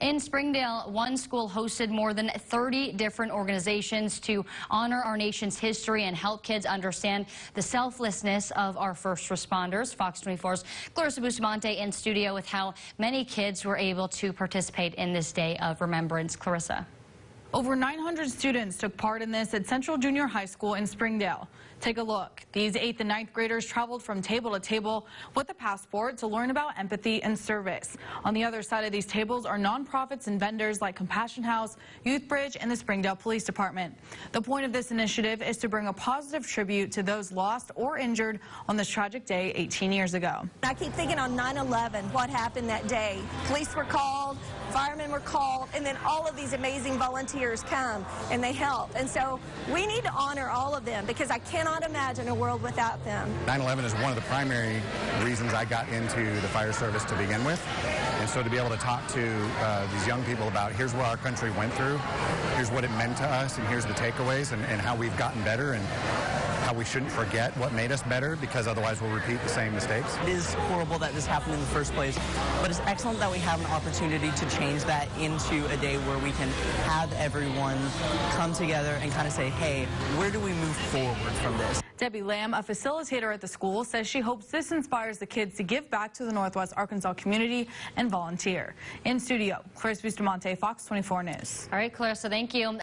In Springdale, one school hosted more than 30 different organizations to honor our nation's history and help kids understand the selflessness of our first responders. Fox 24's Clarissa Bustamante in studio with how many kids were able to participate in this day of remembrance. Clarissa. Over 900 students took part in this at Central Junior High School in Springdale. Take a look. These 8th and 9th graders traveled from table to table with a passport to learn about empathy and service. On the other side of these tables are nonprofits and vendors like Compassion House, Youth Bridge, and the Springdale Police Department. The point of this initiative is to bring a positive tribute to those lost or injured on this tragic day 18 years ago. I keep thinking on 9-11, what happened that day. Police were called, firemen were called, and then all of these amazing volunteers come and they help. And so we need to honor all of them because I cannot imagine a world without them. 9-11 is one of the primary reasons I got into the fire service to begin with. And so to be able to talk to uh, these young people about here's what our country went through, here's what it meant to us, and here's the takeaways and, and how we've gotten better and how we shouldn't forget what made us better because otherwise we'll repeat the same mistakes. It is horrible that this happened in the first place, but it's excellent that we have an opportunity to change that into a day where we can have everyone come together and kind of say, hey, where do we move forward from this? Debbie Lamb, a facilitator at the school, says she hopes this inspires the kids to give back to the Northwest Arkansas community and volunteer. In studio, Clarissa Bustamante, Fox 24 News. All right, Clarissa, thank you.